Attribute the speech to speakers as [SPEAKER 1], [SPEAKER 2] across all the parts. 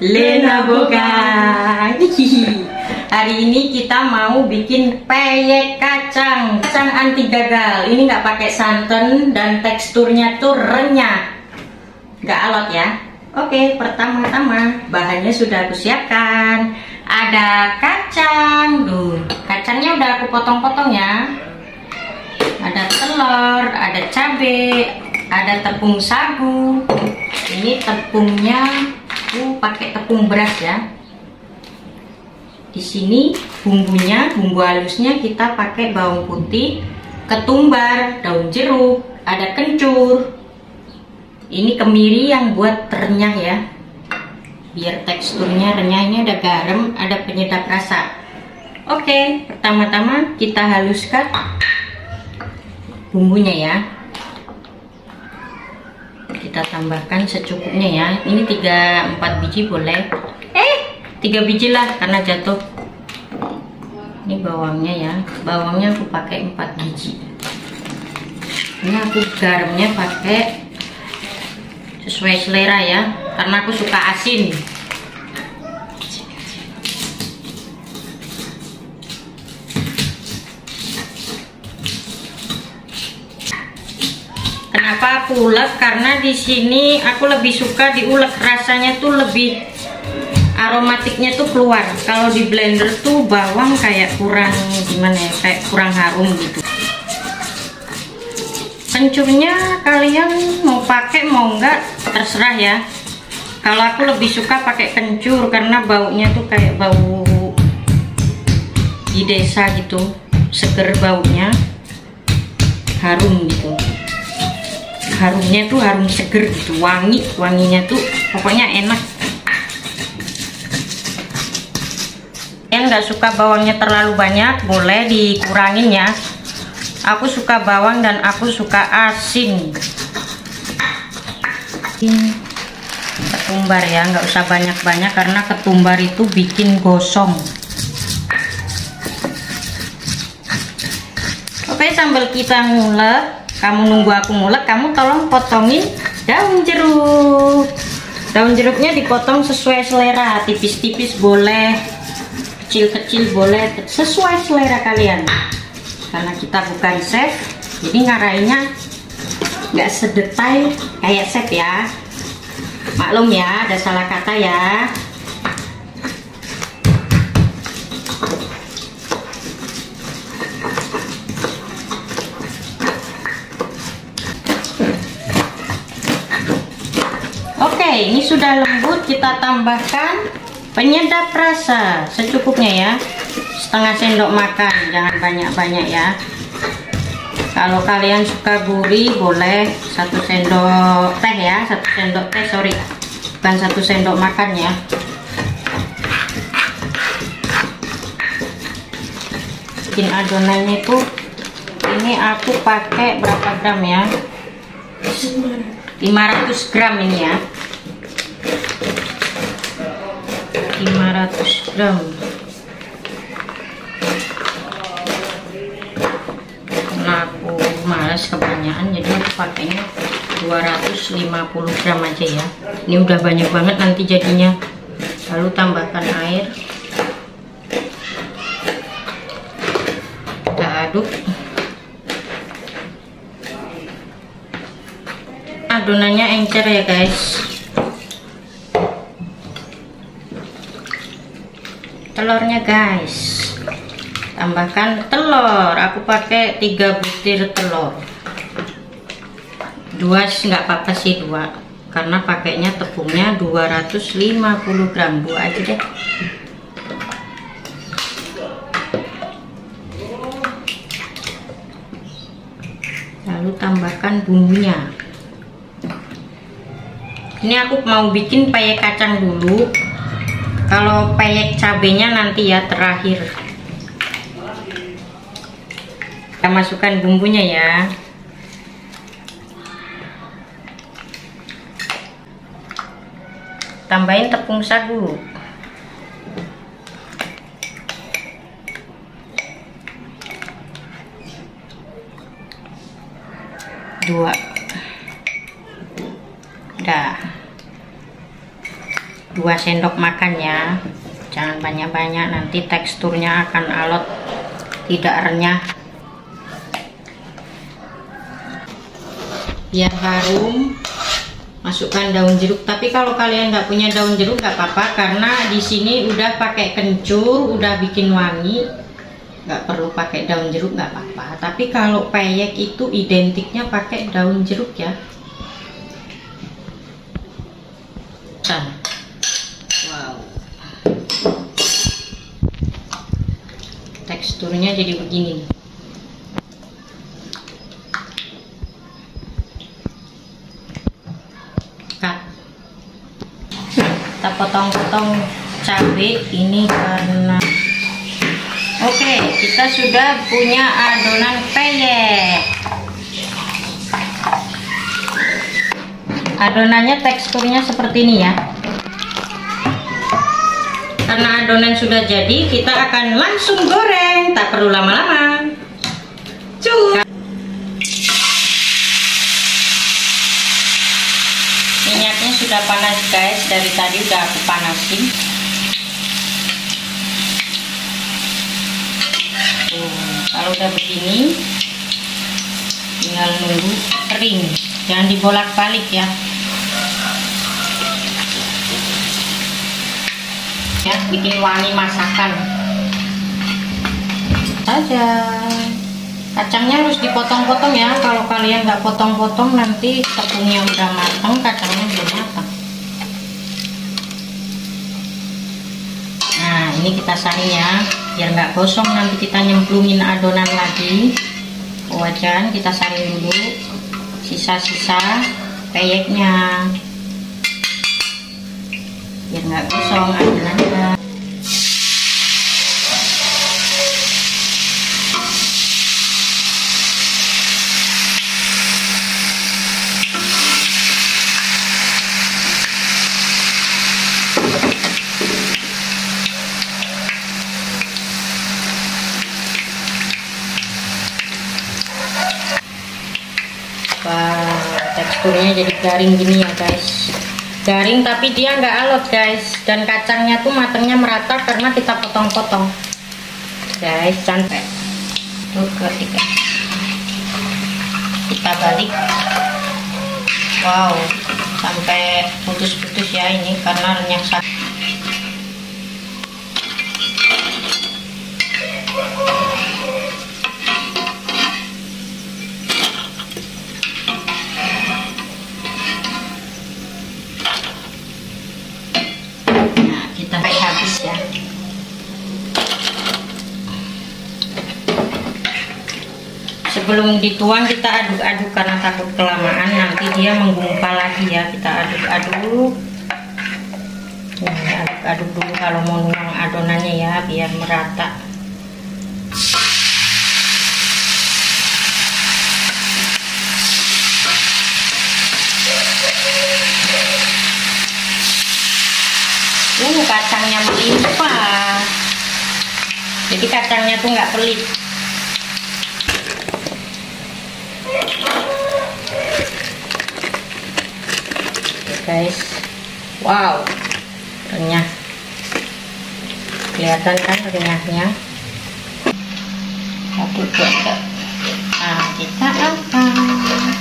[SPEAKER 1] Lena Boga. Hari ini kita mau bikin peyek kacang, kacang anti gagal. Ini nggak pakai santan dan teksturnya tuh renyah, nggak alot ya. Oke, pertama-tama bahannya sudah aku siapkan. Ada kacang, tuh kacangnya udah aku potong-potong ya. Ada telur, ada cabai, ada tepung sagu. Ini tepungnya aku pakai tepung beras ya. Di sini bumbunya bumbu halusnya kita pakai bawang putih ketumbar daun jeruk ada kencur. Ini kemiri yang buat renyah ya. Biar teksturnya renyah ini ada garam ada penyedap rasa. Oke pertama-tama kita haluskan bumbunya ya kita tambahkan secukupnya ya. Ini 3-4 biji boleh. Eh 3 biji lah karena jatuh. Ini bawangnya ya. Bawangnya aku pakai 4 biji. Ini aku garamnya pakai sesuai selera ya. Karena aku suka asin aku ulek? Karena di sini aku lebih suka diulek rasanya tuh lebih aromatiknya tuh keluar. Kalau di blender tuh bawang kayak kurang gimana ya? Kayak kurang harum gitu. Kencurnya kalian mau pakai mau enggak terserah ya. Kalau aku lebih suka pakai kencur karena baunya tuh kayak bau di desa gitu, seger baunya, harum gitu harumnya tuh harum seger gitu. Wangi wanginya tuh pokoknya enak. Yang nggak suka bawangnya terlalu banyak boleh dikurangin ya. Aku suka bawang dan aku suka asin. Ketumbar ya nggak usah banyak-banyak karena ketumbar itu bikin gosong. Oke sambil kita ngulek kamu nunggu aku ngulek kamu tolong potongin daun jeruk. Daun jeruknya dipotong sesuai selera tipis-tipis boleh kecil-kecil boleh sesuai selera kalian. Karena kita bukan chef jadi ngarainnya nggak sedetail kayak chef ya. Maklum ya ada salah kata ya ini sudah lembut kita tambahkan penyedap rasa. Secukupnya ya. Setengah sendok makan jangan banyak-banyak ya. Kalau kalian suka gurih boleh satu sendok teh ya. Satu sendok teh sorry. Bukan satu sendok makan ya. Bikin adonannya itu ini aku pakai berapa gram ya? 500 gram ini ya 500 gram. Nah aku malas kebanyakan jadi aku pakainya 250 gram aja ya. Ini udah banyak banget nanti jadinya. Lalu tambahkan air. Kita aduk. Adonannya encer ya guys telurnya guys. Tambahkan telur. Aku pakai 3 butir telur. Dua nggak apa-apa sih dua. Karena pakainya tepungnya 250 gram. Dua aja deh. Lalu tambahkan bumbunya. Ini aku mau bikin payek kacang dulu kalau peyek cabenya nanti ya terakhir. Kita masukkan bumbunya ya. Tambahin tepung sagu. Dua 2 sendok makan ya. Jangan banyak-banyak nanti teksturnya akan alot tidak renyah. Biar harum masukkan daun jeruk. Tapi kalau kalian nggak punya daun jeruk nggak apa-apa karena di sini udah pakai kencur udah bikin wangi. Nggak perlu pakai daun jeruk nggak apa-apa. Tapi kalau peyek itu identiknya pakai daun jeruk ya teksturnya jadi begini kita potong-potong cabai ini karena Oke, kita sudah punya adonan peyek. Adonannya teksturnya seperti ini ya. Karena adonan sudah jadi, kita akan langsung goreng, tak perlu lama-lama. Cuk. Minyaknya sudah panas guys, dari tadi udah aku panasin. kalau udah begini tinggal nunggu kering jangan dibolak balik ya ya bikin wangi masakan. Saja kacangnya harus dipotong-potong ya. Kalau kalian nggak potong-potong nanti tepungnya udah matang kacangnya belum matang. Nah ini kita saring ya. Biar nggak gosong nanti kita nyemplungin adonan lagi. Wajan kita saring dulu sisa-sisa peyeknya biar nggak gosong adonannya teksturnya jadi garing gini ya guys garing tapi dia nggak alot guys. Dan kacangnya tuh matangnya merata karena kita potong-potong. Guys sampai tuh ketiga kita balik. Wow sampai putus-putus ya ini karena renyah sakit sebelum dituang kita aduk-aduk karena takut kelamaan nanti dia menggumpal lagi ya. Kita aduk-aduk. Aduk-aduk dulu kalau mau nuang adonannya ya biar merata jadi kacangnya tuh nggak pelit. Guys. Wow renyah. Kelihatan kan renyahnya? Satu dua nah kita angkat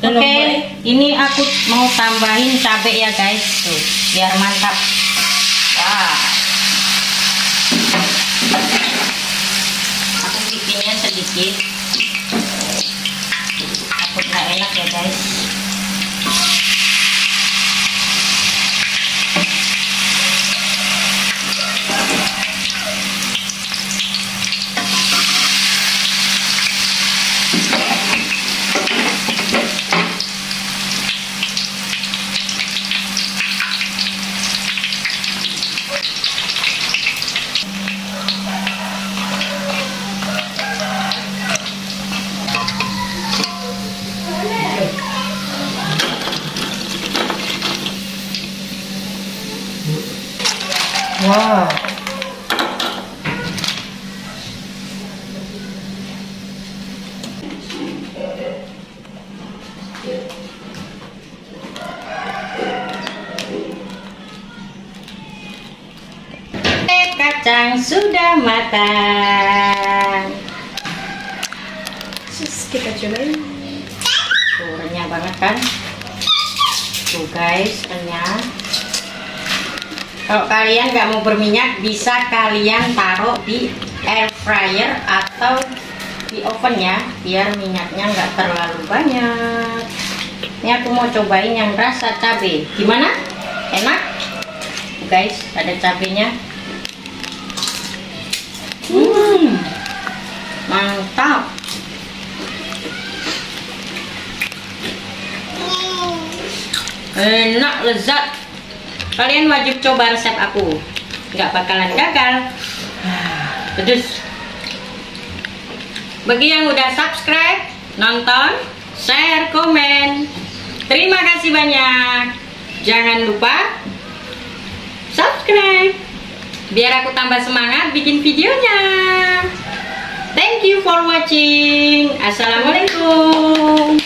[SPEAKER 1] Oke, okay, ini aku mau tambahin cabai ya guys, tuh biar mantap. Wah, aku bikinnya sedikit. Aku nggak enak ya guys.
[SPEAKER 2] Wow.
[SPEAKER 1] Eh, kacang sudah matang. Sus, kita cobain. Tuh, renyah banget kan? Tuh guys, renyah. Kalau kalian nggak mau berminyak, bisa kalian taruh di air fryer atau di oven ya, biar minyaknya nggak terlalu banyak. Ini aku mau cobain yang rasa cabai. Gimana? Enak? Guys, ada cabenya. Hmm, mantap. Enak, lezat. Kalian wajib coba resep aku. Nggak bakalan gagal. Pedes. Bagi yang udah subscribe, nonton, share, komen. Terima kasih banyak. Jangan lupa subscribe. Biar aku tambah semangat bikin videonya. Thank you for watching. Assalamualaikum.